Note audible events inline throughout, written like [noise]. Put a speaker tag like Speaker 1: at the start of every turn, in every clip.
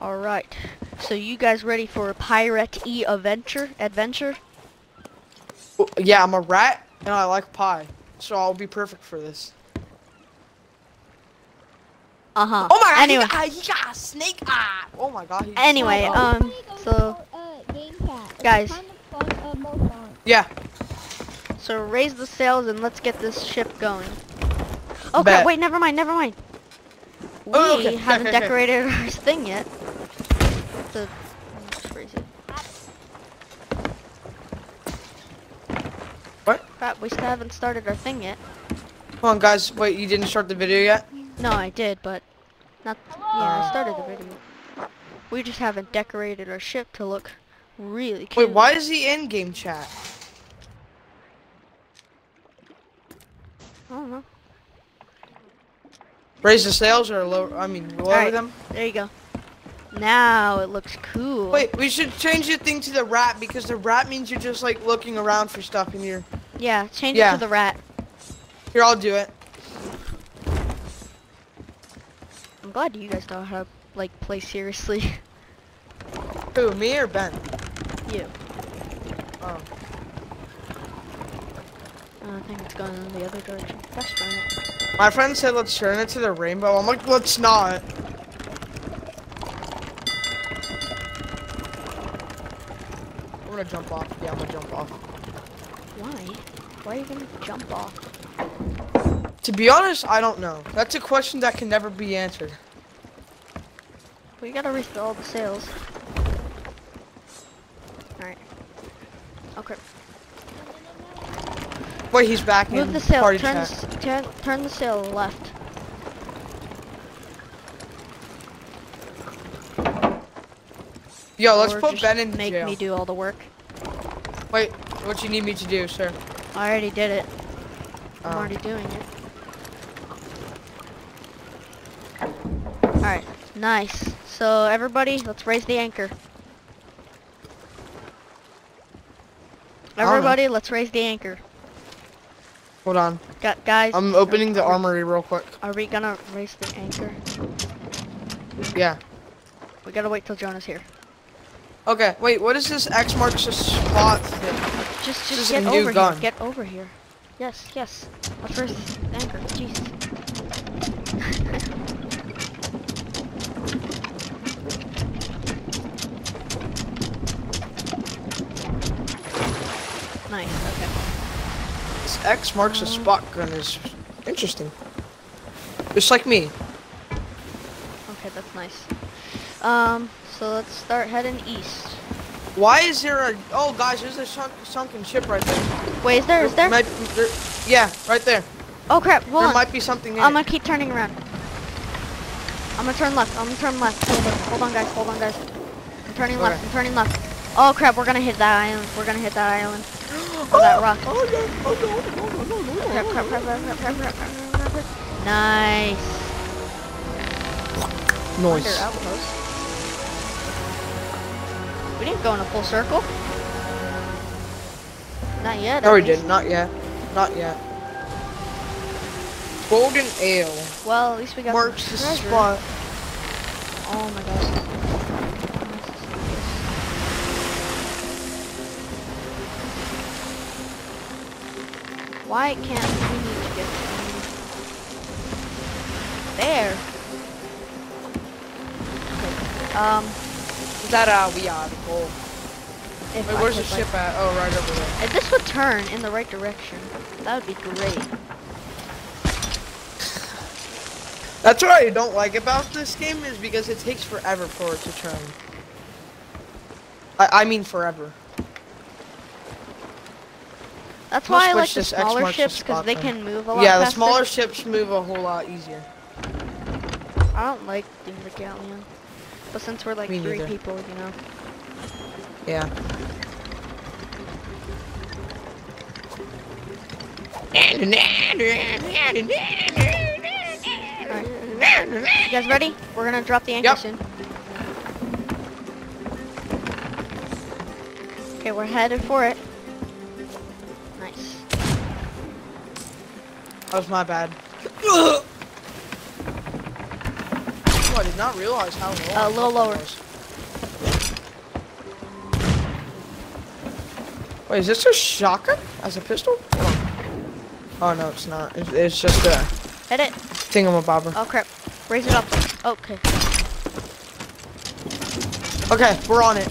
Speaker 1: All right. So you guys ready for a pirate e adventure? Adventure?
Speaker 2: Yeah, I'm a rat and I like pie, so I'll be perfect for this.
Speaker 1: Uh huh.
Speaker 2: Oh my god!
Speaker 1: Anyway,
Speaker 2: he, got, he got a snake eye. Oh my god.
Speaker 1: anyway,
Speaker 2: oh.
Speaker 1: um, so guys.
Speaker 2: yeah.
Speaker 1: so raise the sails and let's get this ship going. Okay,
Speaker 2: Bet.
Speaker 1: wait, never mind, never mind. We
Speaker 2: Oh, okay, okay,
Speaker 1: haven't
Speaker 2: okay, okay.
Speaker 1: decorated our [laughs] thing yet. The just raise it.
Speaker 2: What?
Speaker 1: Crap, we still haven't started our thing yet.
Speaker 2: Come on, guys. Wait, you didn't start the video yet?
Speaker 1: No, I did, but not. Yeah, I started the video. We just haven't decorated our ship to look really cute.
Speaker 2: Wait, why is he in game chat?
Speaker 1: I don't know.
Speaker 2: Raise the sails or lower? I mean, lower
Speaker 1: Alright.
Speaker 2: them.
Speaker 1: There you go. Now it looks cool.
Speaker 2: Wait, we should change the thing to the rat because the rat means you're just like looking around for stuff and you're.
Speaker 1: Yeah, change it to the rat.
Speaker 2: Here, I'll do it.
Speaker 1: I'm glad you guys know how to like play seriously. [laughs]
Speaker 2: Who, me or Ben?
Speaker 1: you.
Speaker 2: Oh.
Speaker 1: Uh, I think it's going in the other direction. That's fine.
Speaker 2: My friend said let's turn it to the rainbow. I'm like, let's not. Gonna jump off. Yeah, I'm gonna jump off.
Speaker 1: Why? Why are you gonna jump off?
Speaker 2: To be honest, I don't know. That's a question that can never be answered.
Speaker 1: We gotta refill all the sails. Alright. Okay.
Speaker 2: Wait, he's back
Speaker 1: Move the sail. Turn the, turn, turn the sail left.
Speaker 2: Yo, let's put Ben in
Speaker 1: make
Speaker 2: jail.
Speaker 1: me do all the work.
Speaker 2: Wait, what you need me to do, sir?
Speaker 1: I already did it. I'm
Speaker 2: Oh.
Speaker 1: already doing it. Alright, nice. So everybody, let's raise the anchor. Everybody, let's raise the anchor.
Speaker 2: Hold on.
Speaker 1: Gu guys,
Speaker 2: I'm opening the armory real quick.
Speaker 1: Are we gonna raise the anchor?
Speaker 2: Yeah.
Speaker 1: We gotta wait till Jonah's here.
Speaker 2: Okay, wait, what is this X marks the spot thing?
Speaker 1: Just, just
Speaker 2: a
Speaker 1: get over
Speaker 2: gun.
Speaker 1: here. Get over here. Yes, yes. Raise the anchor. Jeez. [laughs] nice. Okay.
Speaker 2: This X marks the spot gun is interesting. Just like me.
Speaker 1: Okay, that's nice. Um, so let's start heading east.
Speaker 2: Why is there a... Oh, guys, there's a sunk, sunken ship right there.
Speaker 1: Wait, is there? Is there?
Speaker 2: Might- there- yeah, right there.
Speaker 1: Oh crap! Hold
Speaker 2: there
Speaker 1: on.
Speaker 2: might be something in
Speaker 1: I'm gonna keep turning around. I'm gonna turn left. I'm gonna turn left. Hold on, hold on, guys. Hold on, guys. I'm turning left.
Speaker 2: Okay.
Speaker 1: I'm turning left. Oh crap! We're gonna hit that island. We're gonna hit that island. [gasps] Or that rock.
Speaker 2: Oh, no, oh, no, no, no, no, no,
Speaker 1: Crap!
Speaker 2: no.
Speaker 1: Crap! Crap! Crap! Crap! Crap! Crap! crap. Nice.
Speaker 2: Noise.
Speaker 1: outpost. We didn't go in a full circle. Not yet.
Speaker 2: No, we didn't. Yet. Not yet. Golden Ale
Speaker 1: Well, at least we got
Speaker 2: marks the spot.
Speaker 1: Oh my god. Why can't we need to get there? Okay, Um,
Speaker 2: That uh, we are cool.
Speaker 1: if
Speaker 2: Wait, where's the
Speaker 1: like-
Speaker 2: ship at? Oh, right over there.
Speaker 1: If this would turn in the right direction, that would be great.
Speaker 2: That's what I don't like about this game is because it takes forever for it to turn. I, I mean forever.
Speaker 1: That's
Speaker 2: Let's
Speaker 1: why I like the smaller ships because
Speaker 2: spot
Speaker 1: they can move a lot
Speaker 2: Yeah, the
Speaker 1: faster.
Speaker 2: smaller ships move a whole lot easier.
Speaker 1: I don't like doing the galleon. But since we're like
Speaker 2: Me
Speaker 1: three
Speaker 2: neither.
Speaker 1: people, you know.
Speaker 2: Yeah.
Speaker 1: Alright. You guys ready? We're gonna drop the anchor
Speaker 2: Yep.
Speaker 1: soon. Okay, we're headed for it. Nice.
Speaker 2: That was my bad. [laughs] I did not realize how low.
Speaker 1: Uh,
Speaker 2: a
Speaker 1: little lower.
Speaker 2: was. Wait, is this a shotgun as a pistol? Oh no, it's not. It's, it's just a
Speaker 1: Hit it.
Speaker 2: thingamabobber.
Speaker 1: Oh crap. Raise it up. Okay.
Speaker 2: Okay, we're on it.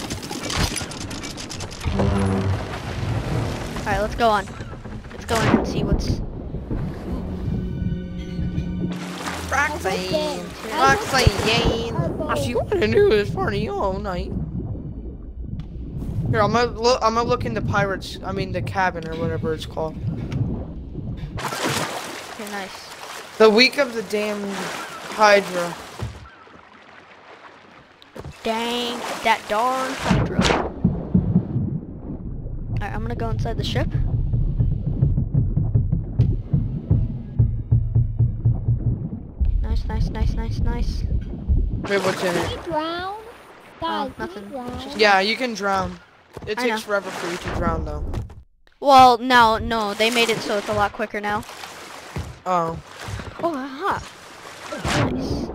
Speaker 1: Alright, let's go on. Let's go in and see what's...
Speaker 2: Roxanne,
Speaker 3: I
Speaker 2: Roxanne.
Speaker 3: will-
Speaker 2: Oh, she wanted to do this party all night. Here, I'm gonna look. I'm gonna look in the pirates. I mean, the cabin or whatever it's called.
Speaker 1: Okay, nice.
Speaker 2: The week of the damned Hydra.
Speaker 1: Dang, that darn Hydra. Alright, I'm gonna go inside the ship. Nice, nice, nice, nice, nice.
Speaker 2: Wait, what's in
Speaker 3: Can
Speaker 2: it?
Speaker 3: drown? Oh, Guys, can
Speaker 1: nothing.
Speaker 3: drown?
Speaker 2: Yeah, you can drown. It
Speaker 1: I
Speaker 2: takes
Speaker 1: know.
Speaker 2: forever for you to drown, though.
Speaker 1: Well, no, no, they made it so it's a lot quicker now.
Speaker 2: Oh.
Speaker 1: Oh, aha. Nice.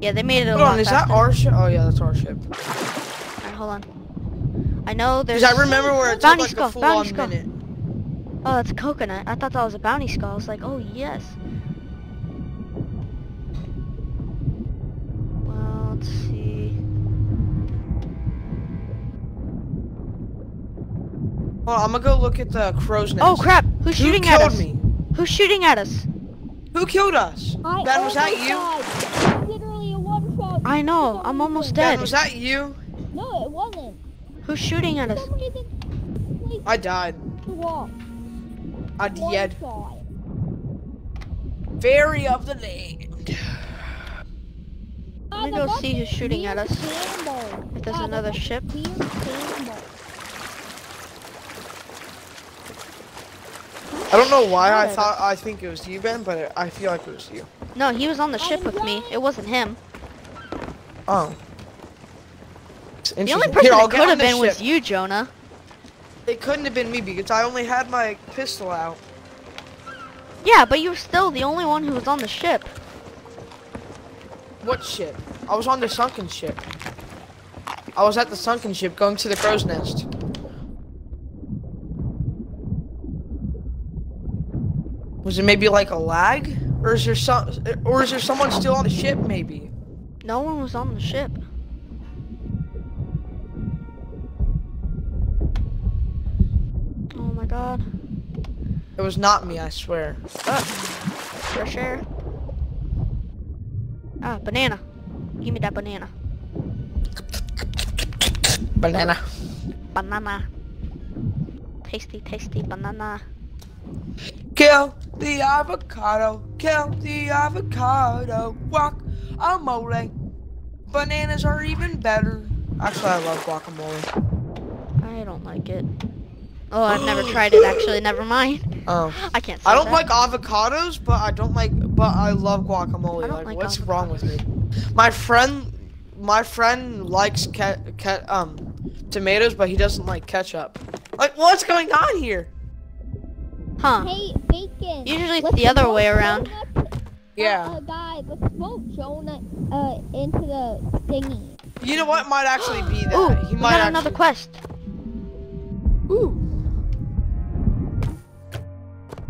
Speaker 1: Yeah, they made it a
Speaker 2: Hold
Speaker 1: lot
Speaker 2: on, is that our ship? Oh yeah, that's our ship.
Speaker 1: Alright, hold on. I know there's...
Speaker 2: Because I remember where it took like
Speaker 1: skull,
Speaker 2: a full-on
Speaker 1: skull.
Speaker 2: minute.
Speaker 1: Oh, that's a coconut. I thought that was a bounty skull. I was like, oh, yes.
Speaker 2: Hold on, I'm gonna go look at the crow's oh, nest.
Speaker 1: Oh, crap! Who's
Speaker 2: Who
Speaker 1: shooting
Speaker 2: killed
Speaker 1: at us?
Speaker 2: me?
Speaker 1: Who's shooting at us?
Speaker 2: Who killed us?
Speaker 3: I
Speaker 2: Ben, was that you?
Speaker 3: Literally a one shot.
Speaker 1: I know. I'm almost
Speaker 2: Ben,
Speaker 1: dead.
Speaker 2: was that you?
Speaker 3: No, it wasn't.
Speaker 1: Who's shooting at us?
Speaker 3: some reason, like,
Speaker 2: I died.
Speaker 3: the wall.
Speaker 2: I
Speaker 3: One
Speaker 2: died. Fairy of the land.
Speaker 1: Let me
Speaker 3: Guys, I
Speaker 1: go
Speaker 3: got
Speaker 1: see who's shooting at us.
Speaker 3: sandball.
Speaker 1: If there's
Speaker 3: Guys, I
Speaker 1: another
Speaker 3: got
Speaker 1: ship.
Speaker 2: I don't know why I thought I think it was you, Ben, but I feel like it was you.
Speaker 1: No, he was on the ship with me. It wasn't him.
Speaker 2: Oh.
Speaker 1: The only person
Speaker 2: Here,
Speaker 1: could have been was you, Jonah.
Speaker 2: It couldn't have been me because I only had my pistol out.
Speaker 1: Yeah, but you were still the only one who was on the ship.
Speaker 2: What ship? I was on the sunken ship. I was at the sunken ship going to the crow's nest. Was it maybe like a lag? Or is there some or is there someone still on the ship maybe?
Speaker 1: No one was on the ship. Oh my god.
Speaker 2: It was not me, I swear.
Speaker 1: Uh, fresh air. Ah, banana. Give me that banana.
Speaker 2: Banana.
Speaker 1: Banana. Tasty, tasty banana.
Speaker 2: Kill the avocado. Kill the avocado. Guacamole. Bananas are even better. Actually, I love guacamole.
Speaker 1: I don't like it. Oh, I've never [gasps] tried it actually. Never mind.
Speaker 2: Oh.
Speaker 1: I can't.
Speaker 2: I don't
Speaker 1: that.
Speaker 2: like avocados, but I don't like, but I love guacamole.
Speaker 1: I don't
Speaker 2: like,
Speaker 1: like
Speaker 2: what's wrong with me? My friend, my friend likes ke- ke- um, tomatoes, but he doesn't like ketchup. Like, what's going on here?
Speaker 1: Huh?
Speaker 3: Hey, Bacon.
Speaker 1: Usually it's
Speaker 3: let's
Speaker 1: the other way around.
Speaker 3: Jonah-
Speaker 2: Yeah.
Speaker 3: Uh, guys, let's vote Jonah uh, into the thingy.
Speaker 2: You know what? Might actually be that.
Speaker 1: Ooh,
Speaker 2: he
Speaker 1: we
Speaker 2: might
Speaker 1: got
Speaker 2: actually.
Speaker 1: another quest.
Speaker 2: Ooh.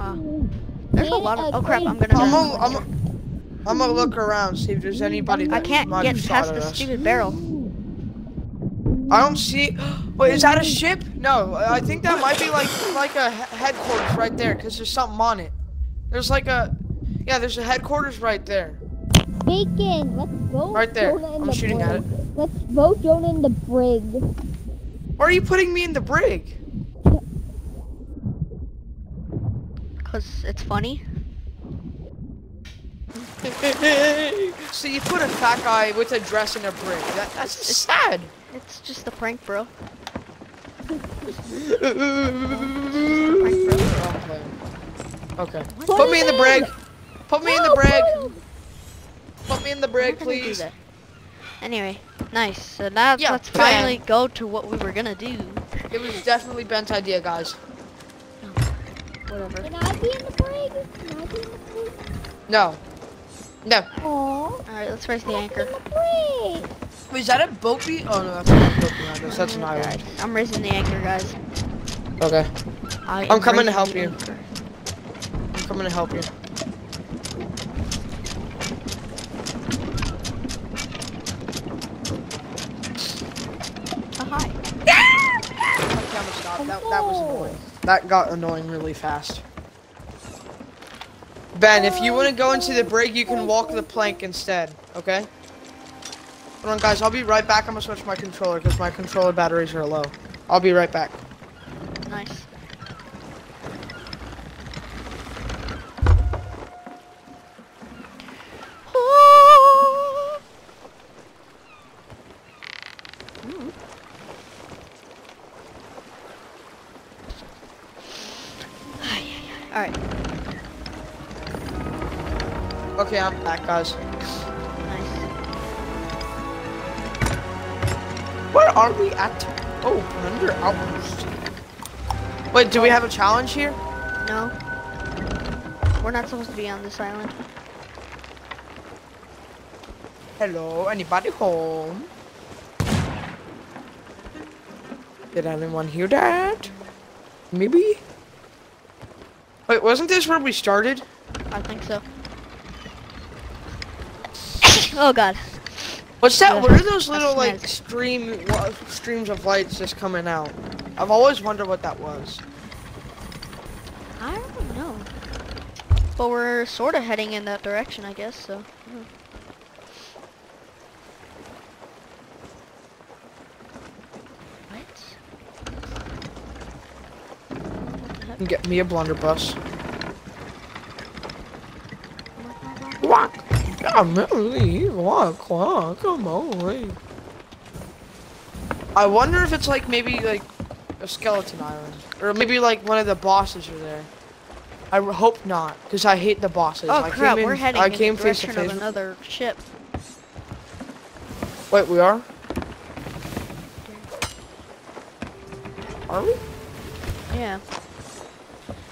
Speaker 1: Uh, there's a lot of. Oh crap! I'm gonna.
Speaker 2: I'm gonna, I'm gonna, I'm look around see if there's anybody.
Speaker 1: I can't
Speaker 2: might
Speaker 1: get
Speaker 2: have
Speaker 1: past
Speaker 2: at
Speaker 1: this
Speaker 2: us.
Speaker 1: stupid barrel.
Speaker 2: I don't see. [gasps] Wait, is that a ship? No, I think that might be like like a headquarters right there, cause there's something on it. There's like a, yeah, there's a headquarters right there.
Speaker 3: Bacon, let's vote
Speaker 2: Right there.
Speaker 3: Jonah
Speaker 2: I'm
Speaker 3: the
Speaker 2: shooting at
Speaker 3: brig. Let's vote Jonah in the brig.
Speaker 2: Why are you putting me in the brig?
Speaker 1: Cause it's funny.
Speaker 2: So you put a fat guy with a dress in a brig. That, that's just sad.
Speaker 1: It's just a prank, bro.
Speaker 2: okay.
Speaker 3: Put
Speaker 2: Put me in the brig. Put me in the brig.
Speaker 3: put
Speaker 2: Put me in the brig,
Speaker 1: not gonna do
Speaker 2: please.
Speaker 1: Anyway, nice. So now
Speaker 2: Yeah,
Speaker 1: let's
Speaker 2: plan.
Speaker 1: finally go to what we were gonna do.
Speaker 2: It was definitely Ben's idea, guys.
Speaker 1: Oh, whatever.
Speaker 3: Can I be in the brig? Can I be in the brig?
Speaker 2: No. No.
Speaker 3: Aww.
Speaker 1: Alright, let's raise the anchor.
Speaker 3: Wait.
Speaker 2: Wait, is that a boat beat? Oh no, that's not a boat behind us. That's an
Speaker 1: oh
Speaker 2: island.
Speaker 1: guys, I'm raising the anchor, guys.
Speaker 2: Okay.
Speaker 1: I
Speaker 2: I'm coming to help you.
Speaker 1: anchor.
Speaker 2: I'm coming to help you.
Speaker 1: Oh, hi.
Speaker 2: Camera [laughs] stop. That, that was annoying. That got annoying really fast. Ben, if you want to go into the break, you can walk the plank instead, okay? Hold on, guys. I'll be right back. I'm going to switch my controller because my controller batteries are low. I'll be right back.
Speaker 1: Nice.
Speaker 2: I'm back, guys.
Speaker 1: nice.
Speaker 2: Where are we at? Oh, under outpost. Wait, do we have a challenge here?
Speaker 1: No. We're not supposed to be on this island.
Speaker 2: Hello, anybody home? Did anyone hear that? Maybe? Wait, wasn't this where we started?
Speaker 1: I think so. Oh god.
Speaker 2: What's that? What are those little like stream streams of lights just coming out? I've always wondered what that was.
Speaker 1: I don't know. But we're sort of heading in that direction, I guess, so. yeah. What?
Speaker 2: Get me a blunderbuss. I'm really one o'clock. Come on. I wonder if it's like maybe like a skeleton island, or maybe like one of the bosses are there. I r- hope not, because I hate the bosses.
Speaker 1: Oh
Speaker 2: I
Speaker 1: crap,
Speaker 2: came in,
Speaker 1: we're heading
Speaker 2: I
Speaker 1: in
Speaker 2: came
Speaker 1: the
Speaker 2: face to
Speaker 1: direction of another ship.
Speaker 2: Wait, we are? Are we?
Speaker 1: Yeah.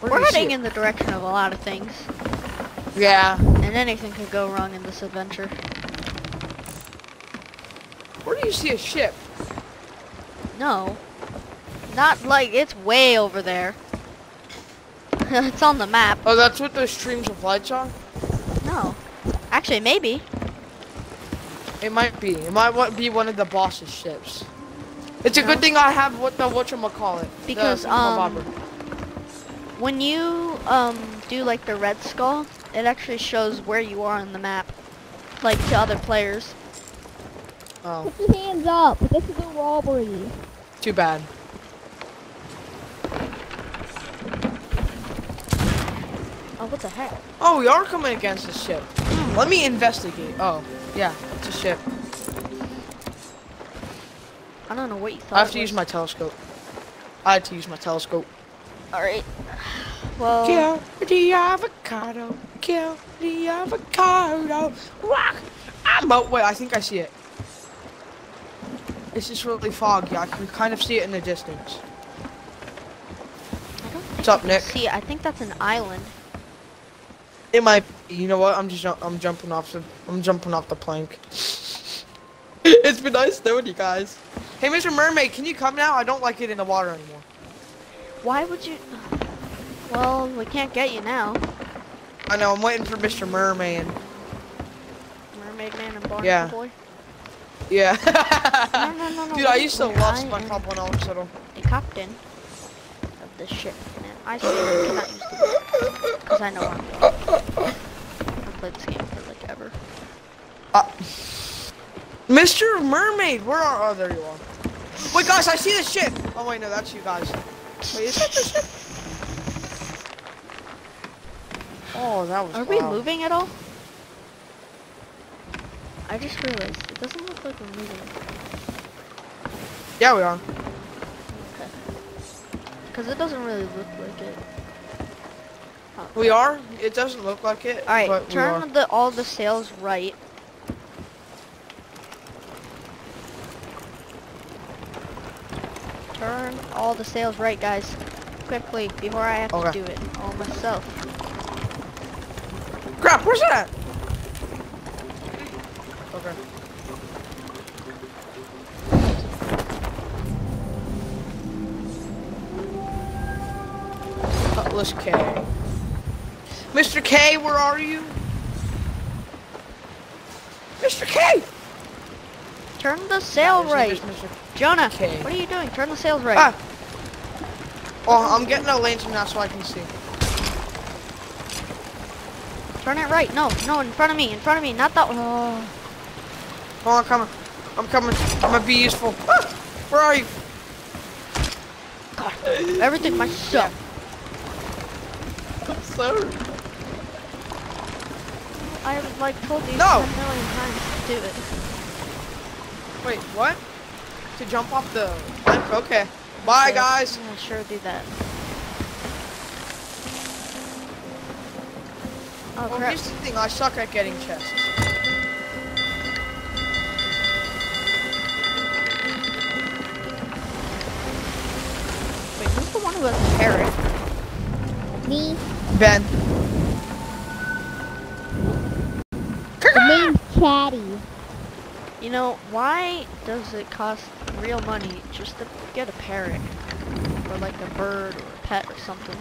Speaker 2: Where
Speaker 1: We're
Speaker 2: do you
Speaker 1: heading in the direction of a lot of things.
Speaker 2: Yeah.
Speaker 1: And anything could go wrong in this adventure.
Speaker 2: Where do you see a ship?
Speaker 1: No. Not like it's way over there. [laughs] it's on the map.
Speaker 2: Oh, that's what those streams of lights are?
Speaker 1: No. Actually, maybe.
Speaker 2: It might be. It might be one of the boss's ships. It's a
Speaker 1: No.
Speaker 2: good thing I have what the whatchamacallit.
Speaker 1: Because,
Speaker 2: the
Speaker 1: um. When you um do like the red skull, it actually shows where you are on the map. Like to other players.
Speaker 2: Oh,
Speaker 3: Put your hands up. This is a robbery.
Speaker 2: too bad.
Speaker 1: Oh, what the heck?
Speaker 2: Oh, we are coming against a ship. Hmm, let me investigate. Oh, yeah, it's a ship.
Speaker 1: I don't know what you thought.
Speaker 2: I have
Speaker 1: it
Speaker 2: to use my telescope. I had to use my telescope.
Speaker 1: Alright. Well,
Speaker 2: Kill the avocado. Kill the avocado. I'm out. Wait, I think I see it. It's just really foggy. I can kind of see it in the distance. What's up, Nick?
Speaker 1: See, I think that's an island.
Speaker 2: It might. You know what? I'm just. I'm jumping off the. I'm jumping off the plank. [laughs] it's been nice knowing you guys. Hey, Mr. Mermaid, can you come now? I don't like it in the water anymore.
Speaker 1: Why would you? Well, we can't get you now.
Speaker 2: I know. I'm waiting for Mr. Merman.
Speaker 1: Mermaid Man and Barnacle
Speaker 2: Yeah.
Speaker 1: Boy.
Speaker 2: Yeah.
Speaker 1: No, no, [laughs] no, no.
Speaker 2: Dude, I used to love SpongeBob when I was little.
Speaker 1: The captain of this ship, I still cannot use the because I know I'm going. I've played this game for like ever.
Speaker 2: Uh, Mr. Mermaid, where are? Oh, there you are. Wait, guys, I see the ship. Oh wait, no, that's you guys. Wait, is that the ship? Oh, that was.
Speaker 1: Are we moving at all? I just realized it doesn't look like we're moving.
Speaker 2: Yeah, we are.
Speaker 1: Okay. Because it doesn't really look like it. Oh,
Speaker 2: We are. It doesn't look like it.
Speaker 1: All right,
Speaker 2: but we
Speaker 1: turn
Speaker 2: are.
Speaker 1: the all the sails right. Turn all the sails right, guys. Quickly, before I have
Speaker 2: Okay.
Speaker 1: to do it all myself.
Speaker 2: Crap, where's it at? Okay. Cutlass K. Mr. K, where are you? Mr. K!
Speaker 1: Turn the sail
Speaker 2: His
Speaker 1: right.
Speaker 2: Mr.
Speaker 1: Jonah,
Speaker 2: Okay.
Speaker 1: what are you doing? Turn the sails right.
Speaker 2: Ah. Oh, I'm getting a lantern now so I can see.
Speaker 1: Turn it right. No, no, in front of me. In front of me. Not that one. Oh.
Speaker 2: on, I'm coming. I'm coming. I'm gonna be useful. Ah, where are you?
Speaker 1: God. Everything might suck.
Speaker 2: Sir.
Speaker 1: I have like told you
Speaker 2: No.
Speaker 1: 10 million times to do it.
Speaker 2: Wait, what? To jump off the plank? Okay. Bye,
Speaker 1: Yeah,
Speaker 2: guys.
Speaker 1: Yeah, sure do that. Oh
Speaker 2: Well,
Speaker 1: crap.
Speaker 2: here's the thing. I suck at getting chests.
Speaker 1: Wait, who's the one who has a parrot?
Speaker 3: Me.
Speaker 2: Ben.
Speaker 3: The name's Chatty.
Speaker 1: You know, why does it cost real money just to get a parrot? Or like a bird or a pet or something?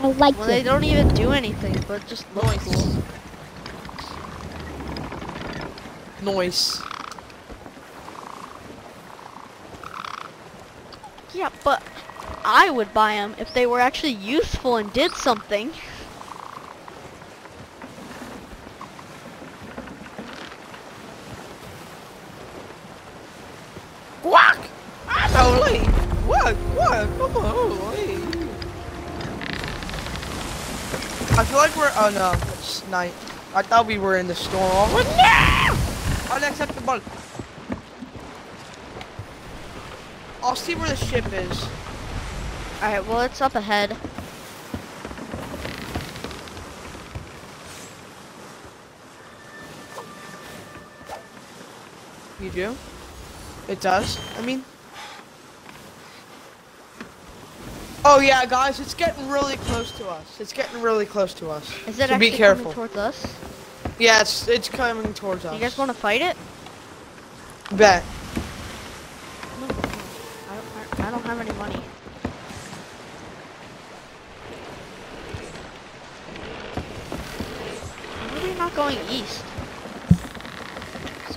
Speaker 3: I like
Speaker 1: Well, they don't even do anything, but just
Speaker 2: Noise.
Speaker 1: cool.
Speaker 2: Noise.
Speaker 1: Yeah, but I would buy them if they were actually useful and did something. [laughs]
Speaker 2: Quack! Holy! What? What? Come on, wait. I feel like we're. Oh no, it's night. I thought we were in the storm. Oh, no! Unacceptable. I'll see where the ship is.
Speaker 1: Alright, well, it's up ahead.
Speaker 2: You do? It does? I mean. Oh yeah, guys, it's getting really close to us. It's getting really close to us.
Speaker 1: Is it
Speaker 2: so
Speaker 1: actually
Speaker 2: be careful.
Speaker 1: coming towards us?
Speaker 2: Yeah, it's it's coming towards us.
Speaker 1: you guys want to fight it?
Speaker 2: bet?
Speaker 1: I don't, I, don't have any money. Why are we not going east?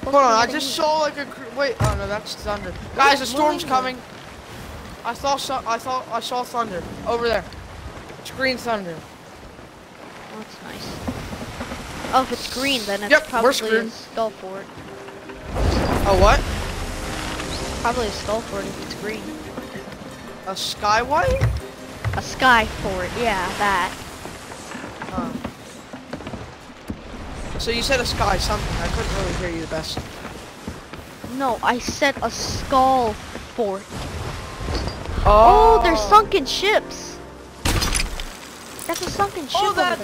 Speaker 2: Hold on, I just
Speaker 1: east.
Speaker 2: saw like a wait. Oh no, that's thunder. Guys, the storm's coming. I saw I thought I saw thunder over there. It's green thunder.
Speaker 1: Oh, that's nice. Oh, if it's green, then it's
Speaker 2: Yep,
Speaker 1: probably a skull fort.
Speaker 2: A what?
Speaker 1: Probably a skull fort if it's green.
Speaker 2: A sky skyway?
Speaker 1: A sky fort, yeah, that.
Speaker 2: Oh. So you said a sky something. I couldn't really hear you the best.
Speaker 1: No, I said a skull fort. Oh, they're sunken ships. That's a sunken ship
Speaker 2: Oh, that-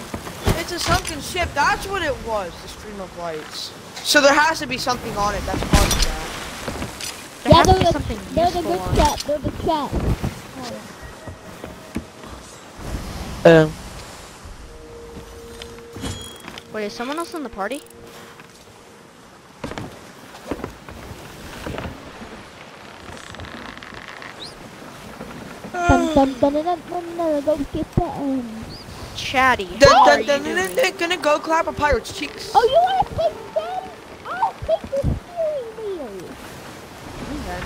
Speaker 2: It's a sunken ship. That's what it was. The stream of lights. So there has to be something on it that's causing that.
Speaker 1: There
Speaker 3: yeah,
Speaker 1: has to be
Speaker 3: the,
Speaker 1: something
Speaker 3: they're the
Speaker 1: useful
Speaker 3: good
Speaker 1: on it.
Speaker 3: chat. They're chat.
Speaker 2: Um.
Speaker 1: Wait, is someone else in the party?
Speaker 3: Dun dun dun dun dun dun dun. Go get them.
Speaker 1: Chatty,
Speaker 2: Dun,
Speaker 1: how are
Speaker 2: dun, dun, dun, dun, gonna go clap a pirate's cheeks.
Speaker 3: Oh, you want to take that? I'll take the steering wheel.
Speaker 1: Okay.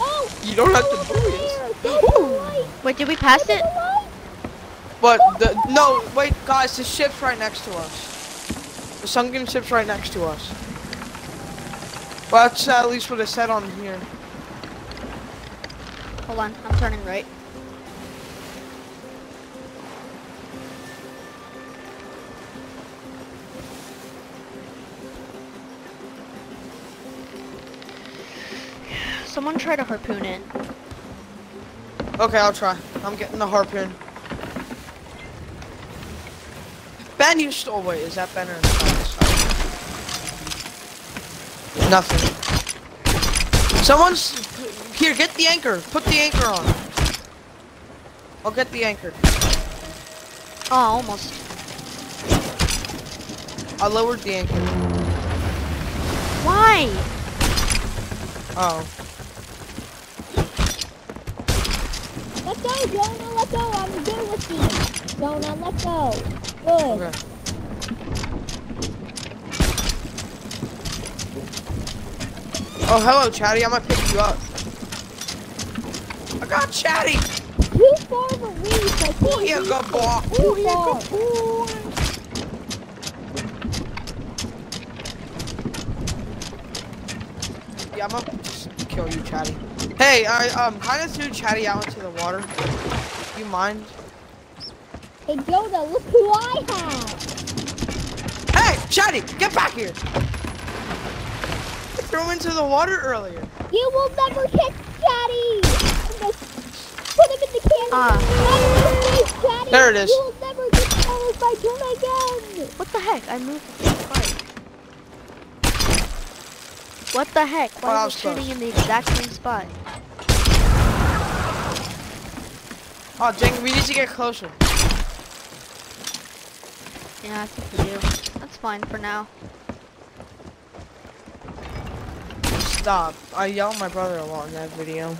Speaker 3: Oh,
Speaker 2: You don't have to do
Speaker 3: over
Speaker 2: it.
Speaker 3: there. Go to the light.
Speaker 1: Wait, did we pass it?
Speaker 3: the.
Speaker 2: But the no, wait, guys, the ship's right next to us. The sunken ship's right next to us. Well, that's at least what it said on here.
Speaker 1: Hold on, I'm turning right. [sighs] Someone try to harpoon it.
Speaker 2: Okay, I'll try. I'm getting the harpoon. Ben, you stole. Wait, is that Ben or Nothing. Someone's here. Get the anchor. Put the anchor on. I'll get the anchor.
Speaker 1: Oh, almost.
Speaker 2: I lowered the anchor.
Speaker 1: Why?
Speaker 2: Oh.
Speaker 3: Let go, Jonah, let go. I'm good with you. Jonah, let go. Good.
Speaker 2: Okay. Oh, hello, Chatty. I'm gonna pick you up. I got Chatty.
Speaker 3: Too far of a reach. I can't
Speaker 2: Oh, yeah, good boy. Oh, yeah, good boy. Yeah, I'm gonna just kill you, Chatty. Hey, I um kind of threw Chatty out into the water. Do You mind?
Speaker 3: Hey, Jonah, look who I have.
Speaker 2: Hey, Chatty, get back here! I threw him into the water earlier.
Speaker 3: You will never catch Chatty. I'm gonna Put him in the cannon.
Speaker 1: Ah.
Speaker 3: Not face,
Speaker 2: There it is.
Speaker 3: You will never get swallowed by Jonah again.
Speaker 1: What the heck? I moved the spike. What the heck?
Speaker 2: Oh,
Speaker 1: Why
Speaker 2: was
Speaker 1: is it shooting
Speaker 2: close.
Speaker 1: in the exact same spot?
Speaker 2: Oh, dang, we need to get closer.
Speaker 1: Yeah, I think we do. That's fine for now.
Speaker 2: Stop. I yell at my brother a lot in that video.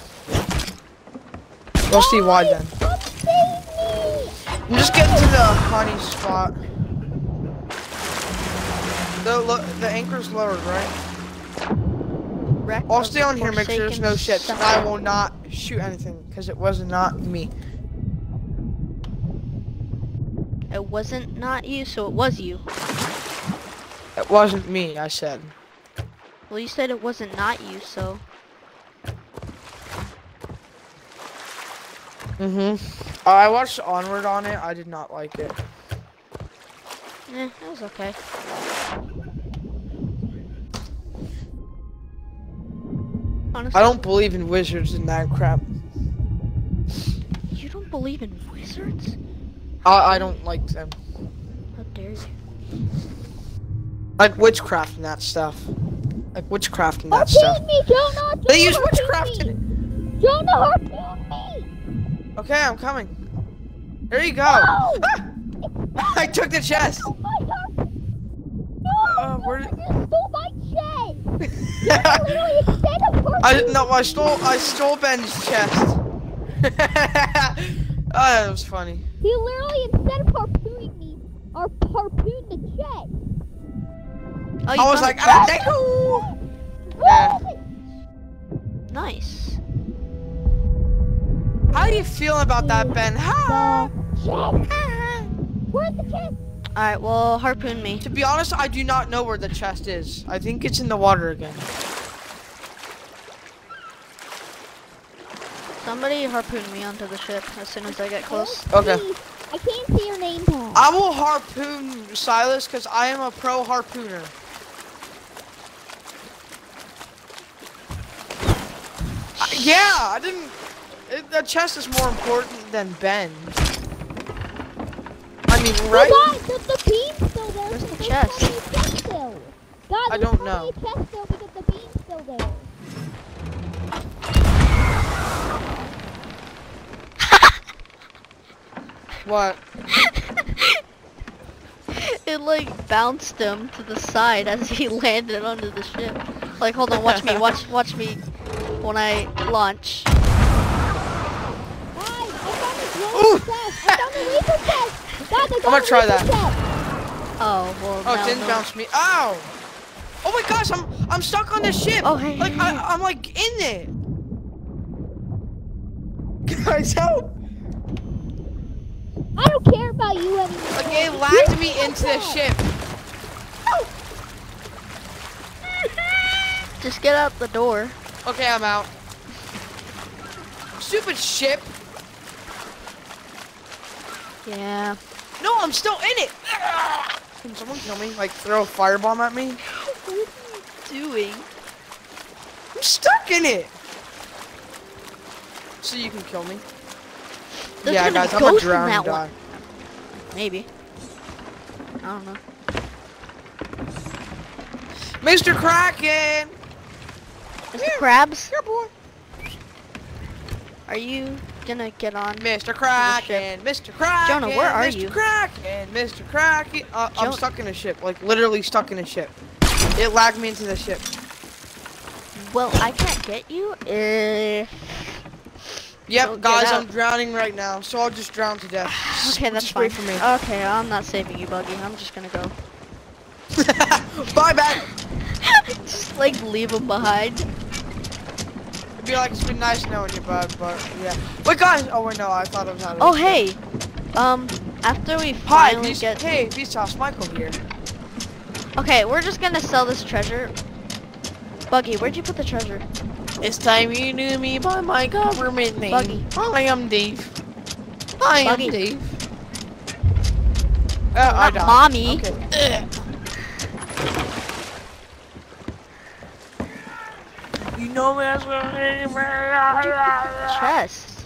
Speaker 2: We'll see why then.
Speaker 3: Come save me.
Speaker 2: I'm just getting to the honey spot. The the anchor's lowered, right? I'll stay on here, make sure there's no ships. and I will not shoot anything, because it was not me.
Speaker 1: It wasn't not you, so it was you.
Speaker 2: It wasn't me, I said.
Speaker 1: Well, you said it wasn't not you, so
Speaker 2: Mm-hmm. Uh, I watched Onward on it. I did not like it.
Speaker 1: eh, it was okay. Honestly,
Speaker 2: I don't believe in wizards and that crap.
Speaker 1: You don't believe in wizards?
Speaker 2: I, I don't like them.
Speaker 1: How dare you?
Speaker 2: Like witchcraft and that stuff. Like witchcraft and that stuff.
Speaker 3: Me, Jonah.
Speaker 2: They use witchcraft in it.
Speaker 3: me. Jonah, me.
Speaker 2: Okay, I'm coming. There you go.
Speaker 3: No. [laughs]
Speaker 2: I took the chest.
Speaker 3: Oh my harpoon. No,
Speaker 2: Uh, where
Speaker 3: you
Speaker 2: did-
Speaker 3: just stole my chest. Literally, [laughs]
Speaker 2: I no, I stole I stole Ben's chest. oh, [laughs] that was funny.
Speaker 3: He literally, instead of harpooning me, har- harpooned the chest.
Speaker 1: Oh,
Speaker 2: I was like,
Speaker 1: the
Speaker 2: ah, thank you. Yeah.
Speaker 1: nice.
Speaker 2: How do you feel about that, Ben? Ha!
Speaker 3: The. Where's the chest?
Speaker 1: All right, well, harpoon me.
Speaker 2: To be honest, I do not know where the chest is. I think it's in the water again.
Speaker 1: Somebody harpoon me onto the ship as soon as I get close.
Speaker 2: Okay.
Speaker 3: I can't see your name tag.
Speaker 2: I will harpoon Silas because I am a pro harpooner. Yeah, I didn't. It, the chest is more important than Ben. I mean, right?
Speaker 3: Oh, God, the, the beam's still there.
Speaker 1: Where's the chest?
Speaker 3: chest still. God,
Speaker 2: I don't know.
Speaker 3: chest still because the beam's still there.
Speaker 2: What? [laughs]
Speaker 1: it like bounced him to the side as he [laughs] landed onto the ship. Like, hold on, watch me, watch, watch me when I launch.
Speaker 3: I'm
Speaker 2: gonna try that.
Speaker 1: Oh well.
Speaker 2: Oh, didn't
Speaker 1: no.
Speaker 2: bounce me. Ow! Oh my gosh, I'm I'm stuck on this oh. ship.
Speaker 1: Oh, hey,
Speaker 2: Like
Speaker 1: hey,
Speaker 2: I,
Speaker 1: hey.
Speaker 2: I'm like in it. Guys, help!
Speaker 3: I don't care about you anymore.
Speaker 2: Like it
Speaker 3: Here's
Speaker 2: lagged me into the ship.
Speaker 1: Just get out the door.
Speaker 2: Okay, I'm out. Stupid ship.
Speaker 1: Yeah.
Speaker 2: No, I'm still in it. Can someone kill me? Like throw a firebomb at me?
Speaker 1: What are you doing?
Speaker 2: I'm stuck in it. So you can kill me.
Speaker 1: There's
Speaker 2: yeah, guys, I'm gonna drown and die.
Speaker 1: Maybe. I don't know.
Speaker 2: Mr. Kraken!
Speaker 1: The crabs?
Speaker 2: Here, boy.
Speaker 1: Are you gonna get on?
Speaker 2: Mr. Kraken, Mr. Kraken,
Speaker 1: Jonah, where are
Speaker 2: Mr.
Speaker 1: you?
Speaker 2: Kraken, Mr. Kraken. Uh, I'm stuck in a ship, like literally stuck in a ship. It lagged me into the ship.
Speaker 1: Well, I can't get you if...
Speaker 2: Yep,
Speaker 1: Don't
Speaker 2: guys. I'm drowning right now, so I'll just drown to death. [sighs]
Speaker 1: Okay, that's
Speaker 2: just
Speaker 1: fine.
Speaker 2: for me.
Speaker 1: Okay, I'm not saving you, Buggy. I'm just gonna go. [laughs]
Speaker 2: Bye, Ben. [laughs]
Speaker 1: just like leave him behind.
Speaker 2: It'd be like it's been nice knowing you, bud, but yeah. Wait, guys. Oh wait, no, I thought it was out.
Speaker 1: Oh, hey. Um, after we
Speaker 2: Hi,
Speaker 1: finally
Speaker 2: Beast,
Speaker 1: get...
Speaker 2: hey, Vsauce, Michael here.
Speaker 1: Okay, we're just gonna sell this treasure. Buggy, where'd you put the treasure?
Speaker 2: It's time you knew me by my government name.
Speaker 1: Buggy.
Speaker 2: I am Dave. I am
Speaker 1: Buggy.
Speaker 2: Dave. Oh, I
Speaker 1: Not
Speaker 2: died.
Speaker 1: mommy.
Speaker 2: Okay. You know me
Speaker 1: Chest.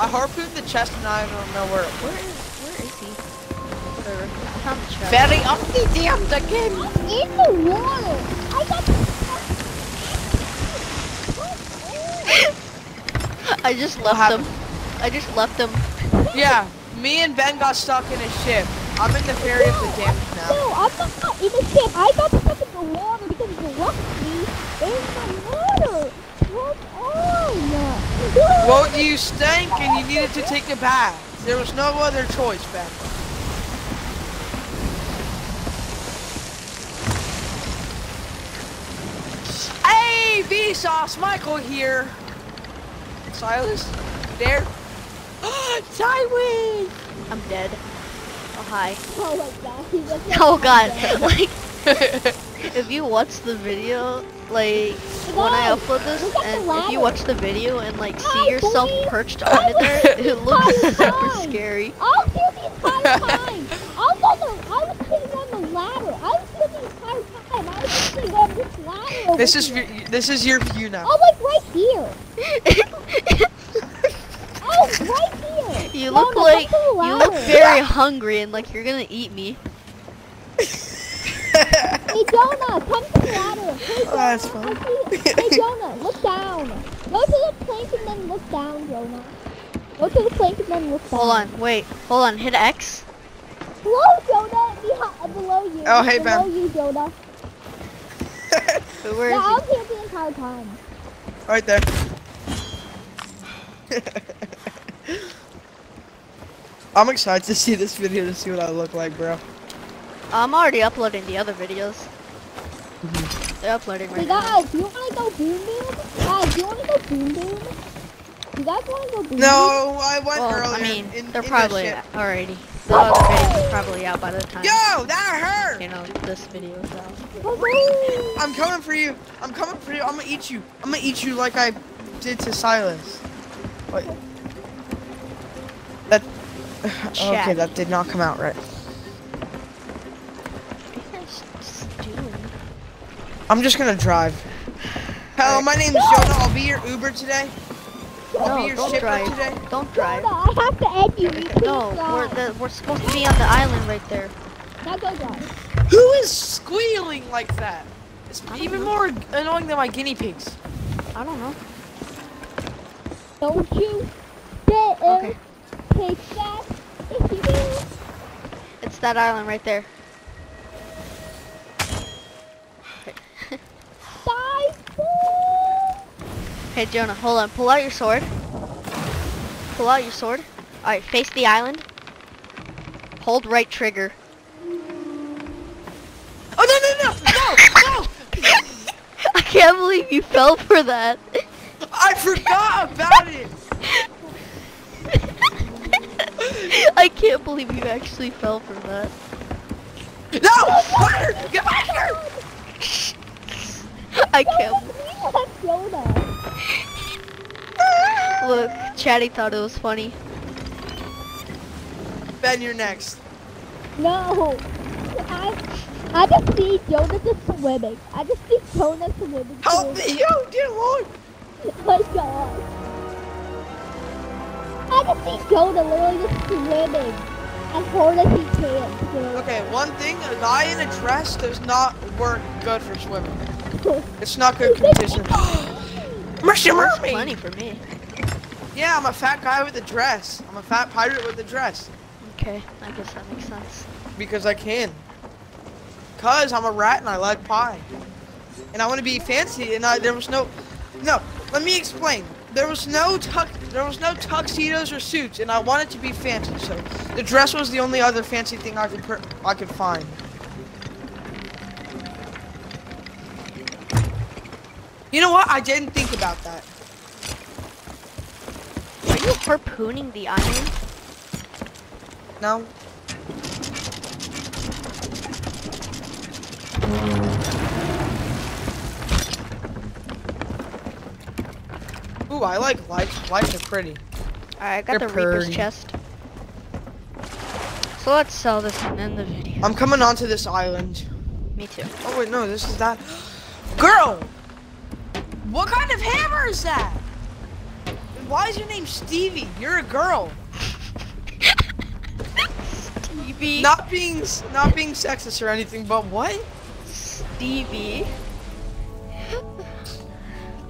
Speaker 2: I harpooned the chest and I don't know where.
Speaker 1: Where is, where is he? Whatever. I found the chest.
Speaker 2: Very up the damned again.
Speaker 3: In the water. I got. [laughs]
Speaker 1: I just left
Speaker 2: happened?
Speaker 1: him. I just left him.
Speaker 2: Yeah, me and Ben got stuck in a ship. I'm in the ferry of the damned now.
Speaker 3: No, I'm not in the ship. I got stuck in the water because the rusty in the water. Come on.
Speaker 2: Well, you stank and you needed to take a bath. There was no other choice, Ben. Hey, Vsauce, Michael here. Silas, there. [gasps] Tywin.
Speaker 1: I'm dead. Oh, hi.
Speaker 3: Oh my god. He was [laughs]
Speaker 1: Oh, God. [laughs] Like, [laughs] if you watch the video, like, when I upload this,
Speaker 3: look at the
Speaker 1: and if you watch the video and, like, see yourself
Speaker 3: boys.
Speaker 1: perched on it there, it looks super
Speaker 3: hi.
Speaker 1: scary.
Speaker 3: I'll kill the entire time. I was on the, I was sitting on the ladder. I was here the entire time. I was sitting on this ladder. Over
Speaker 2: This is your- this is your view now.
Speaker 3: Oh, like right here. Oh, right here.
Speaker 1: You
Speaker 3: No,
Speaker 1: look
Speaker 3: no,
Speaker 1: like
Speaker 3: come
Speaker 1: you look very hungry and like you're gonna eat me.
Speaker 3: Hey [laughs] Jonah, come to the ladder. Hey,
Speaker 2: Oh, that's
Speaker 3: Jonah,
Speaker 2: fun.
Speaker 3: Hey Jonah, look [laughs] down. Go to the plank and then look down, Jonah. Go to the plank and then look down.
Speaker 1: Hold on, wait, hold on, hit X.
Speaker 3: Below Jonah, behind, uh, below you.
Speaker 2: Oh, hey,
Speaker 3: below
Speaker 2: Ben.
Speaker 3: you, Jonah.
Speaker 1: Where
Speaker 3: yeah, I
Speaker 1: is
Speaker 3: was here the entire time.
Speaker 2: right there. [laughs] I'm excited to see this video to see what I look like, bro.
Speaker 1: I'm already uploading the other videos.
Speaker 2: Mm-hmm.
Speaker 1: They're uploading
Speaker 3: Hey
Speaker 1: right now.
Speaker 3: guys, you wanna go boom boom? Guys, you wanna go boom boom? You guys wanna go boom boom?
Speaker 2: No, I went
Speaker 1: Well,
Speaker 2: earlier.
Speaker 1: I mean,
Speaker 2: in,
Speaker 1: they're
Speaker 2: in
Speaker 1: probably
Speaker 2: the
Speaker 1: already. The other videos are probably out by the time
Speaker 2: Yo, that hurt.
Speaker 1: you know this video is out.
Speaker 2: I'm coming for you. I'm coming for you. I'm gonna eat you. I'm gonna eat you like I did to Silas. Wait. That. Okay, that did not come out right.
Speaker 1: What are you guys just doing?
Speaker 2: I'm just gonna drive. Hello, my name is Jonah. I'll be your Uber today. I'll be your
Speaker 1: don't
Speaker 2: shipper
Speaker 1: drive.
Speaker 2: today.
Speaker 1: Don't drive.
Speaker 3: Jonah, I have to end you. You
Speaker 1: No, we're the, we're supposed to be on the island right there.
Speaker 3: Now go drive.
Speaker 2: Who is squealing like that? It's even
Speaker 1: know.
Speaker 2: more annoying than my guinea pigs.
Speaker 1: I don't know.
Speaker 3: Don't you dare
Speaker 1: Okay.
Speaker 3: take that. If you do,
Speaker 1: It's that island right there.
Speaker 3: die. [laughs]
Speaker 1: Hey Jonah, hold on. Pull out your sword. Pull out your sword. Alright, face the island. Hold right trigger.
Speaker 2: Oh no no no no no! [laughs]
Speaker 1: I can't believe you fell for that.
Speaker 2: I forgot about it. [laughs]
Speaker 1: I can't believe you actually fell for that.
Speaker 2: No! Fire! Get back here! [laughs]
Speaker 1: I can't.
Speaker 3: We left Jonah.
Speaker 1: Look, Chatty thought it was funny.
Speaker 2: Ben, you're next.
Speaker 3: No. I, I just see Jonah just swimming. I just see Jonah swimming.
Speaker 2: Help
Speaker 3: too.
Speaker 2: me, you dear Lord! [laughs]
Speaker 3: Oh my god. I just see Jonah literally just swimming as hard as he can. too.
Speaker 2: Okay, one thing, a guy in a dress does not work good for swimming. [laughs] It's not good competition. [gasps] Mercy
Speaker 1: That's
Speaker 2: mermaid!
Speaker 1: funny for me.
Speaker 2: Yeah, I'm a fat guy with a dress. I'm a fat pirate with a dress.
Speaker 1: Okay, I guess that makes sense.
Speaker 2: Because I can. because I'm a rat and I like pie. And I want to be fancy and I, there was no, no, let me explain. There was no tux, there was no tuxedos or suits and I wanted to be fancy. So the dress was the only other fancy thing I could, I could find. You know what? I didn't think about that.
Speaker 1: Are you harpooning the island?
Speaker 2: No? Ooh, I like lights. Lights are pretty.
Speaker 1: Alright, I got
Speaker 2: They're
Speaker 1: the Reaper's chest. So let's sell this and end the video.
Speaker 2: I'm coming onto this island.
Speaker 1: Me too.
Speaker 2: Oh wait, no, this is that. Girl! What kind of hammer is that? And why is your name Stevie? You're a girl.
Speaker 1: Stevie.
Speaker 2: Not being not being sexist or anything, but what?
Speaker 1: Stevie.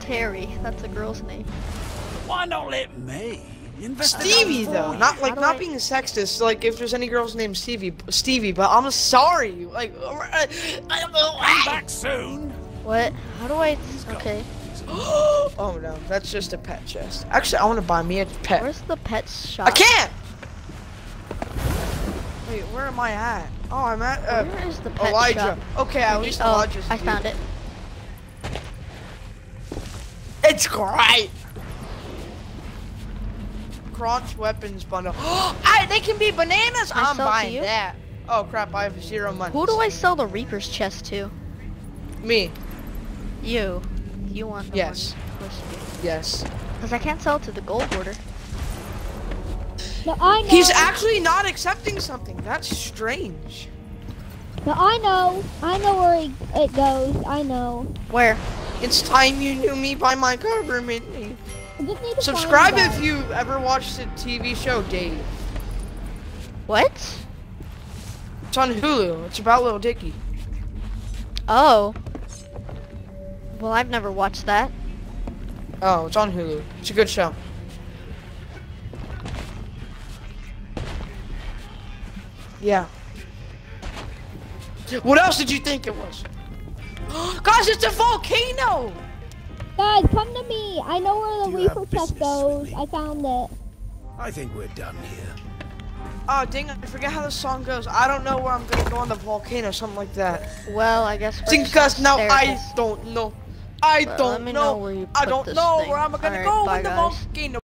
Speaker 1: Terry, that's a girl's name.
Speaker 4: Why not let me
Speaker 2: Stevie though, not like not
Speaker 1: I-
Speaker 2: being sexist. Like if there's any girl's named Stevie, Stevie. But I'm sorry. Like,
Speaker 4: I'm back soon.
Speaker 1: What? How do I? Okay. [gasps]
Speaker 2: oh no, that's just a pet chest. Actually, I want to buy me a pet.
Speaker 1: Where's the pet shop?
Speaker 2: I can't. Wait, where am I at? Oh, I'm at uh,
Speaker 1: Where is the pet
Speaker 2: Elijah.
Speaker 1: shop?
Speaker 2: Okay, at
Speaker 1: Maybe-
Speaker 2: least
Speaker 1: oh,
Speaker 2: Elijah's.
Speaker 1: I
Speaker 2: here.
Speaker 1: found it.
Speaker 2: It's great. Crunch weapons bundle. [gasps] I, they can be bananas.
Speaker 1: Can I
Speaker 2: I'm buying
Speaker 1: you?
Speaker 2: that. Oh crap! I have zero money.
Speaker 1: Who do I sell the Reaper's chest to?
Speaker 2: Me.
Speaker 1: You. You want the
Speaker 2: Yes.
Speaker 1: money.
Speaker 2: Yes.
Speaker 1: Because I can't sell it to the gold hoarder.
Speaker 3: No, I know.
Speaker 2: He's actually not accepting something. That's strange.
Speaker 3: No, I know. I know where it, it goes. I know.
Speaker 1: Where?
Speaker 2: It's time you knew me by my government name.
Speaker 3: I just need to
Speaker 2: Subscribe if you ever watched the TV show Dave.
Speaker 1: What?
Speaker 2: It's on Hulu. It's about Lil Dicky.
Speaker 1: Oh. Well, I've never watched that.
Speaker 2: Oh, it's on Hulu. It's a good show. Yeah. What else did you think it was? [gasps] Guys, it's a volcano!
Speaker 3: Guys, come to me. I know where the
Speaker 4: You have
Speaker 3: Reaper chest goes. I found it.
Speaker 4: I think we're done here.
Speaker 2: Oh, dang, I forget how the song goes. I don't know where I'm gonna go on the volcano, something like that.
Speaker 1: Well, I guess. we're
Speaker 2: because now I don't know. I
Speaker 1: Well,
Speaker 2: don't know.
Speaker 1: know where you
Speaker 2: I don't know
Speaker 1: thing.
Speaker 2: where I'm gonna
Speaker 1: Alright,
Speaker 2: go
Speaker 1: bye,
Speaker 2: in the
Speaker 1: guys.
Speaker 2: volcano.